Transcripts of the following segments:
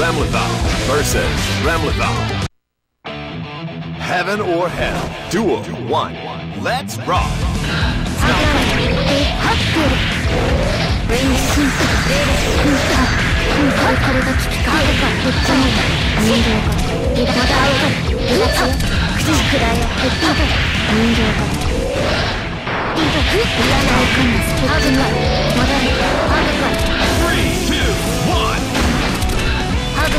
Ramlethal versus Ramlethal. Heaven or Hell. Duel 1. Let's rock!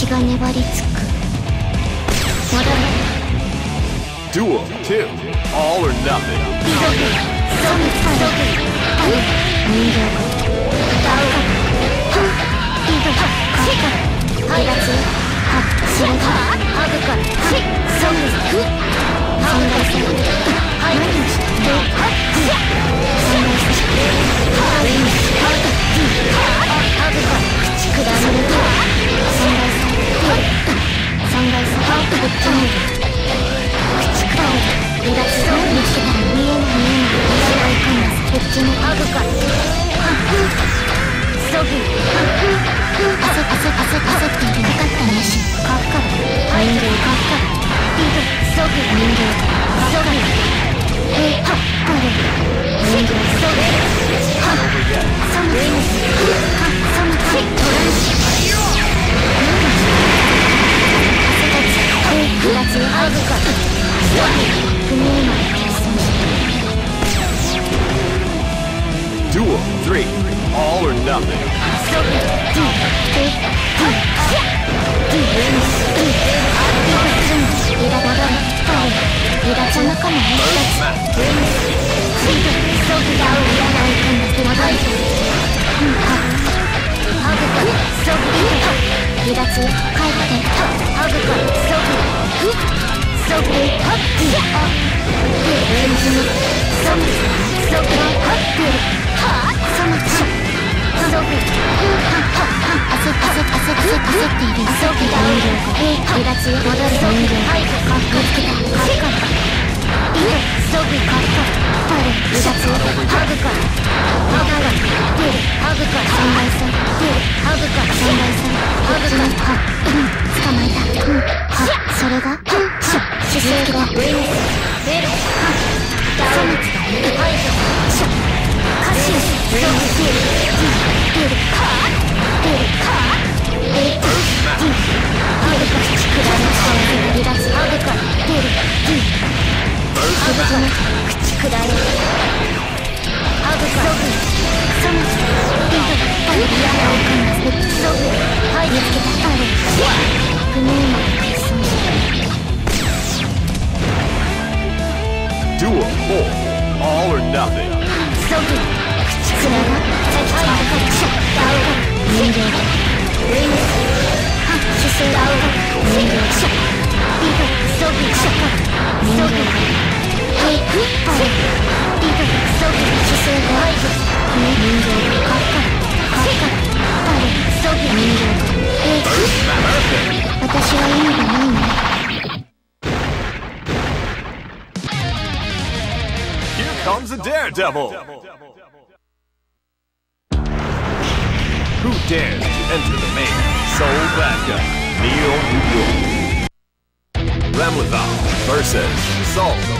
血が粘りつく。戻 DUOLORNOTHING 人形ダウンカカイラツハシルハグカシゾハンガハイラツハッシハハイラツハハなんだよ使ハッゃんソフも一つ離脱帰ってハグソフ即ハッピーハップレンジの即即ハッピーハッそのハグか下れアブカソグそもそもインドが嫌な音がソグ入りつけたあれ不明な回想 Do a four, all or nothing. Something. Sogi. Here comes a daredevil! Who dares to enter the main Soul Backup? Neo New York. Ramlethal versus Soul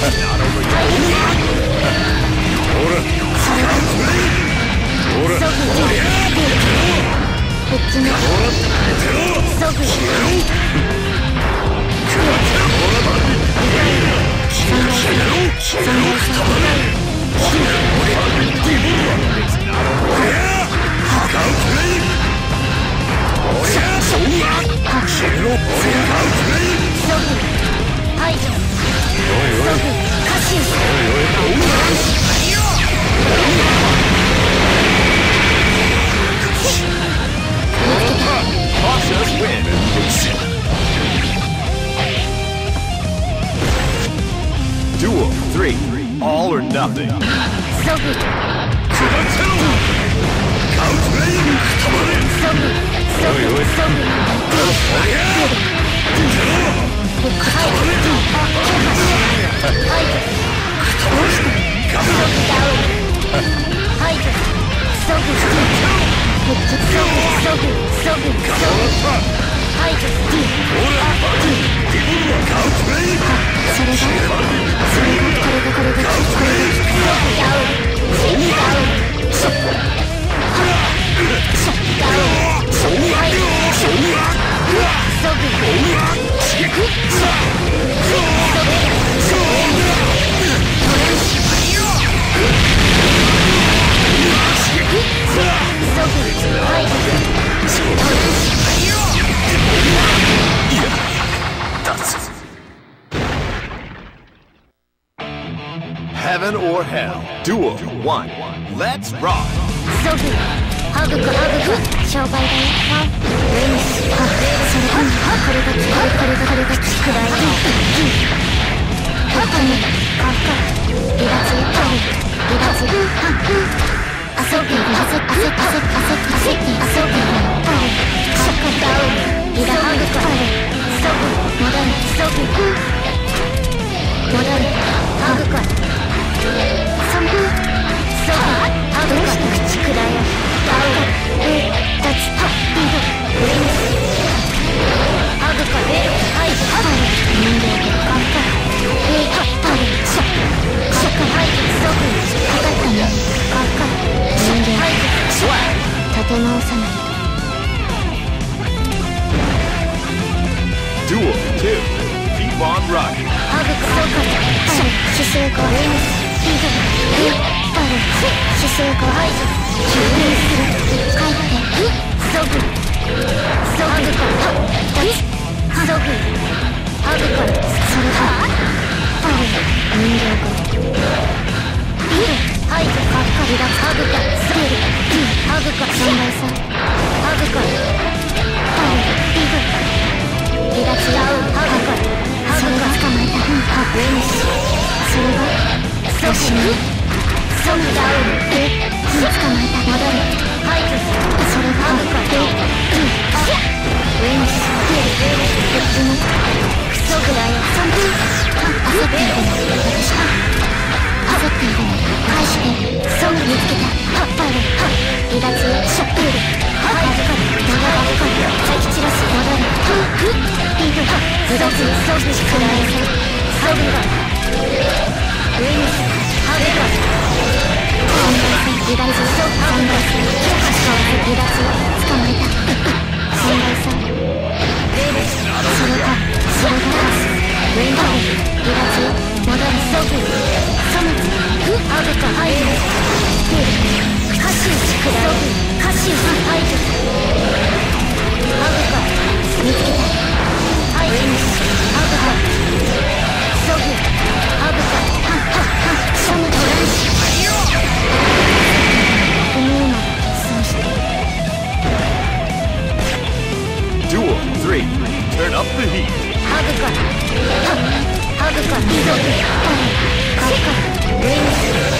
Shoot! Heaven or Hell. Duel 1 Let's Rock. ソフィハグクハグク商売だよウィンスハそれこれがきこれがこれがきくらいハトにカッカリバチリバチハッ遊び汗汗汗汗汗遊びハッシャカダウンリラハグカレソフィモダンソフィモダンハグカレハグから離脱ハグからスペルハグから存在さハグからハグ離脱ハグそれはそしにソムダウンで捕まえた戻るはカシウス排除ハグカ見つけた排除ハグハソグハグカハッハッハッシャムトランシ思うまで損して Duel 3 Turn up the heat. ハグカハッハグカ貴族ハッカレインス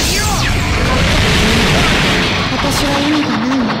私は意味がないの。